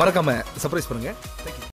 மறக்காம சர்ப்ரைஸ் பண்ணுங்க.